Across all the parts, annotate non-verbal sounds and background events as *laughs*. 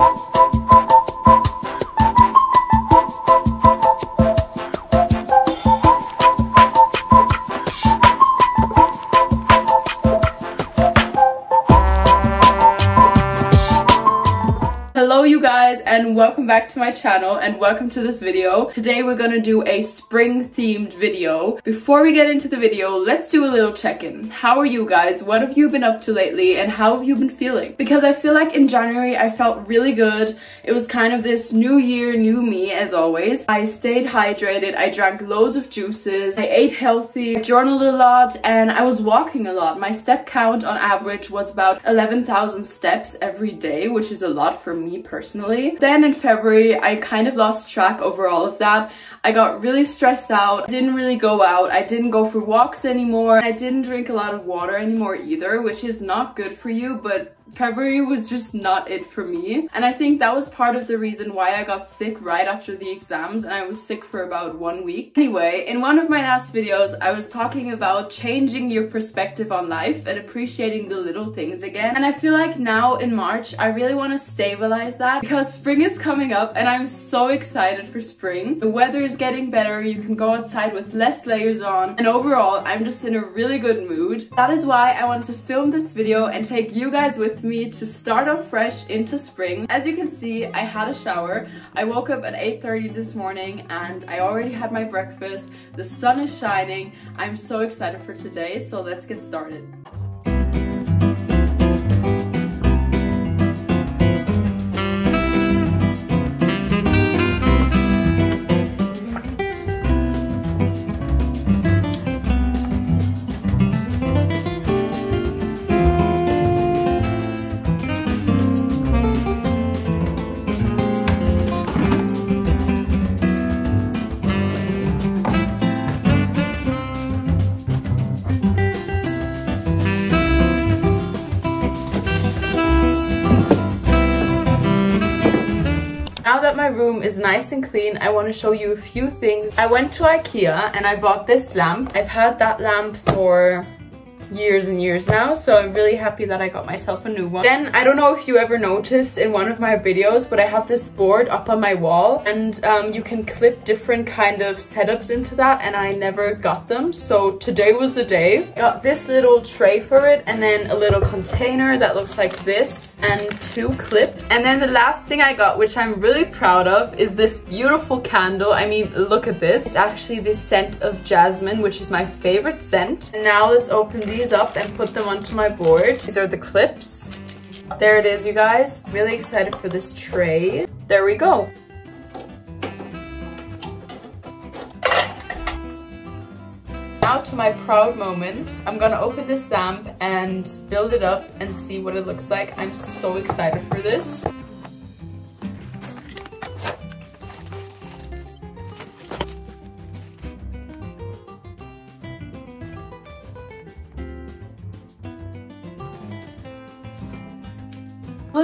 Hello you guys and welcome back to my channel and welcome to this video. Today we're gonna do a spring themed video. Before we get into the video, let's do a little check-in. How are you guys? What have you been up to lately and how have you been feeling? Because I feel like in January I felt really good. It was kind of this new year, new me as always. I stayed hydrated, I drank loads of juices, I ate healthy, I journaled a lot and I was walking a lot. My step count on average was about 11,000 steps every day, which is a lot for me me personally. Then in February, I kind of lost track over all of that. I got really stressed out, didn't really go out, I didn't go for walks anymore, I didn't drink a lot of water anymore either, which is not good for you, but February was just not it for me. And I think that was part of the reason why I got sick right after the exams and I was sick for about one week. Anyway, in one of my last videos, I was talking about changing your perspective on life and appreciating the little things again. And I feel like now in March, I really want to stabilize that because spring is coming up and I'm so excited for spring. The weather is getting better, you can go outside with less layers on, and overall, I'm just in a really good mood. That is why I want to film this video and take you guys with with me to start off fresh into spring. As you can see, I had a shower. I woke up at 8.30 this morning and I already had my breakfast. The sun is shining. I'm so excited for today, so let's get started. Now that my room is nice and clean, I want to show you a few things. I went to Ikea and I bought this lamp. I've had that lamp for years and years now so I'm really happy that I got myself a new one. Then I don't know if you ever noticed in one of my videos but I have this board up on my wall and um, you can clip different kind of setups into that and I never got them so today was the day. Got this little tray for it and then a little container that looks like this and two clips and then the last thing I got which I'm really proud of is this beautiful candle. I mean look at this. It's actually the scent of jasmine which is my favorite scent. And now let's open these these up and put them onto my board. These are the clips. There it is, you guys. Really excited for this tray. There we go. Now to my proud moment. I'm gonna open this lamp and build it up and see what it looks like. I'm so excited for this.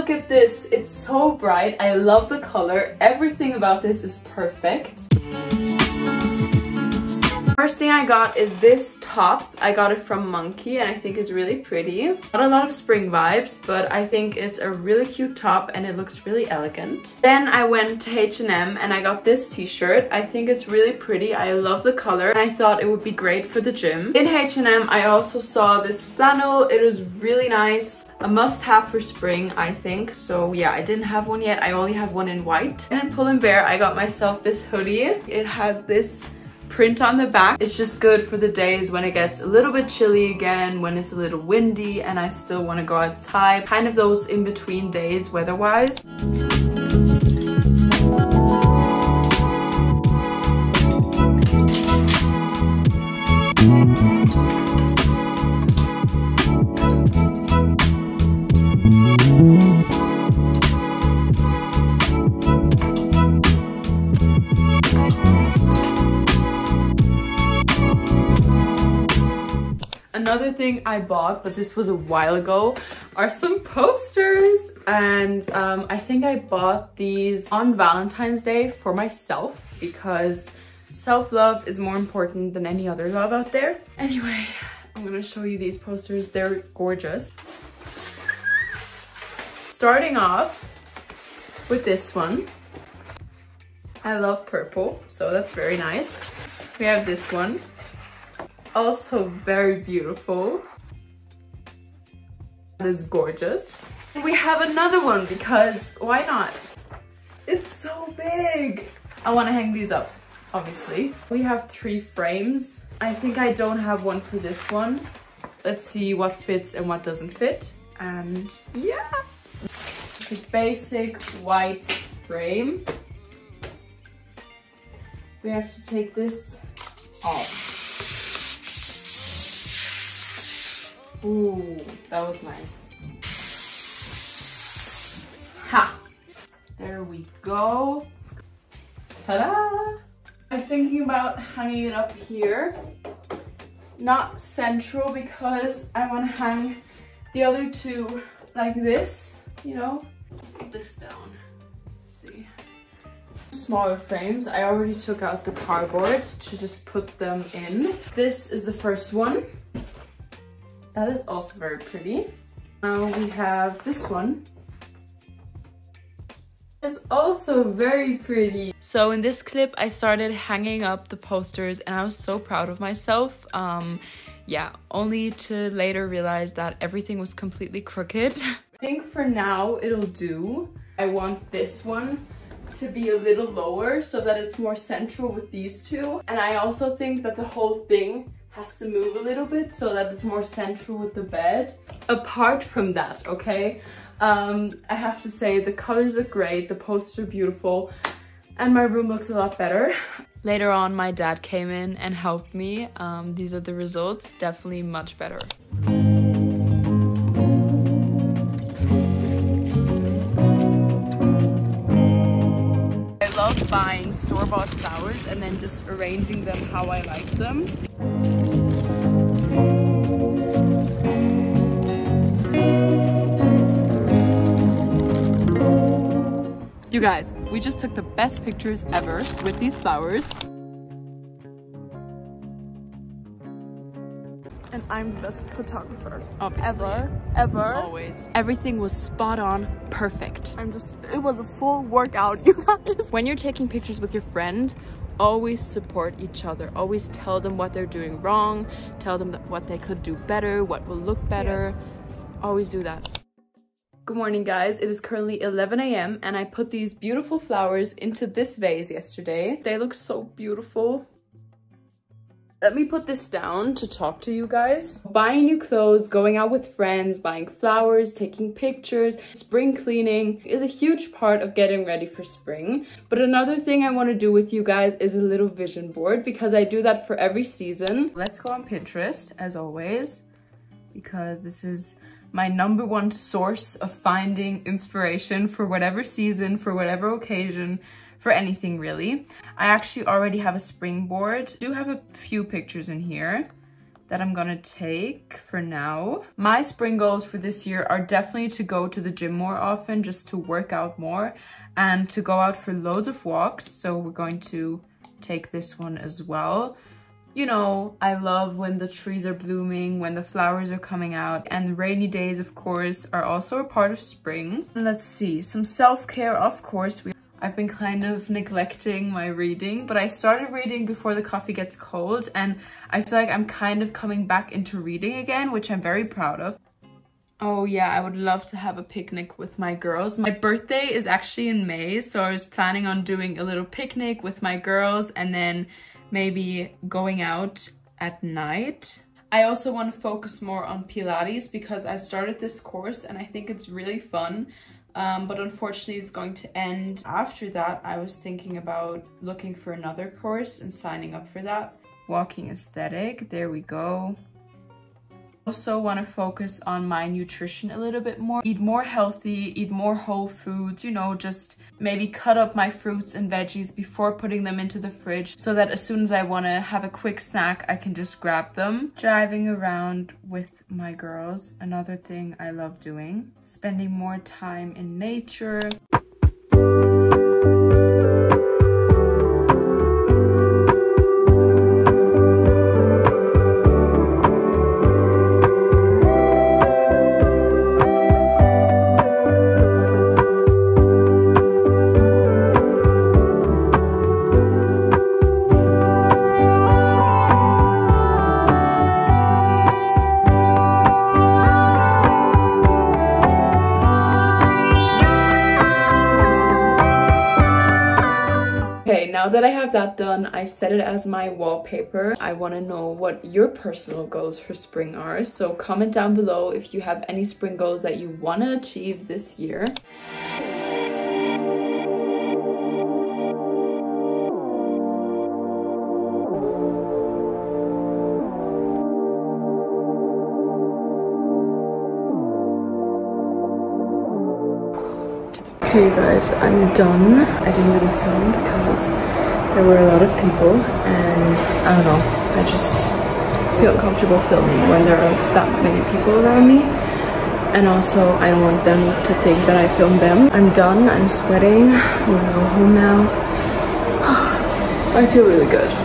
Look at this, it's so bright. I love the color. Everything about this is perfect. First thing I got is this top. I got it from Monki and I think it's really pretty. Not a lot of spring vibes, but I think it's a really cute top and it looks really elegant. Then I went to H&M and I got this t-shirt. I think it's really pretty. I love the color and I thought it would be great for the gym. In H&M, I also saw this flannel. It was really nice. A must-have for spring, I think. So yeah, I didn't have one yet. I only have one in white. And in Pull & Bear, I got myself this hoodie. It has this print on the back. It's just good for the days when it gets a little bit chilly again, when it's a little windy and I still want to go outside. Kind of those in-between days weather-wise. Thing I bought, but this was a while ago, are some posters. And um, I think I bought these on Valentine's Day for myself because self-love is more important than any other love out there. Anyway, I'm gonna show you these posters. They're gorgeous. Starting off, with this one. I love purple, so that's very nice. We have this one. Also very beautiful. That is gorgeous. We have another one because why not? It's so big. I want to hang these up, obviously. We have three frames. I think I don't have one for this one. Let's see what fits and what doesn't fit. And yeah, it's a basic white frame. We have to take this off. Ooh, that was nice. Ha! There we go. Ta-da! I was thinking about hanging it up here. Not central because I want to hang the other two like this, you know? Put this down. Let's see. Smaller frames. I already took out the cardboard to just put them in. This is the first one. That is also very pretty. Now we have this one. It's also very pretty. So in this clip, I started hanging up the posters and I was so proud of myself. Um, yeah, only to later realize that everything was completely crooked. *laughs* I think for now it'll do. I want this one to be a little lower so that it's more central with these two. And I also think that the whole thing has to move a little bit so that it's more central with the bed. Apart from that, okay, um, I have to say the colors are great, the posters are beautiful, and my room looks a lot better. *laughs* Later on, my dad came in and helped me. Um, these are the results, definitely much better. I love buying store-bought flowers and then just arranging them how I like them. You guys, we just took the best pictures ever with these flowers. And I'm the best photographer. Obviously. Ever. Ever. Always. Everything was spot on, perfect. I'm just, it was a full workout, *laughs* you guys. When you're taking pictures with your friend, always support each other. Always tell them what they're doing wrong. Tell them what they could do better, what will look better. Yes. Always do that. Good morning guys, it is currently 11 a.m. and I put these beautiful flowers into this vase yesterday. They look so beautiful. Let me put this down to talk to you guys. Buying new clothes, going out with friends, buying flowers, taking pictures, spring cleaning is a huge part of getting ready for spring. But another thing I want to do with you guys is a little vision board because I do that for every season. Let's go on Pinterest as always because this is my number one source of finding inspiration for whatever season, for whatever occasion, for anything really. I actually already have a springboard. I do have a few pictures in here that I'm gonna take for now. My spring goals for this year are definitely to go to the gym more often, just to work out more and to go out for loads of walks. So we're going to take this one as well you know, I love when the trees are blooming, when the flowers are coming out, and rainy days, of course, are also a part of spring. Let's see, some self-care, of course. We I've been kind of neglecting my reading, but I started reading before the coffee gets cold, and I feel like I'm kind of coming back into reading again, which I'm very proud of. Oh yeah, I would love to have a picnic with my girls. My birthday is actually in May, so I was planning on doing a little picnic with my girls and then maybe going out at night. I also want to focus more on Pilates because I started this course and I think it's really fun. Um, but unfortunately it's going to end. After that, I was thinking about looking for another course and signing up for that. Walking aesthetic, there we go also want to focus on my nutrition a little bit more. Eat more healthy, eat more whole foods, you know, just maybe cut up my fruits and veggies before putting them into the fridge so that as soon as I want to have a quick snack, I can just grab them. Driving around with my girls, another thing I love doing. Spending more time in nature. That I have that done, I set it as my wallpaper. I want to know what your personal goals for spring are. So comment down below if you have any spring goals that you want to achieve this year. Okay guys, I'm done. I didn't really film because there were a lot of people and I don't know, I just feel uncomfortable filming when there are that many people around me. And also, I don't want them to think that I filmed them. I'm done, I'm sweating. I'm gonna go home now. *sighs* I feel really good.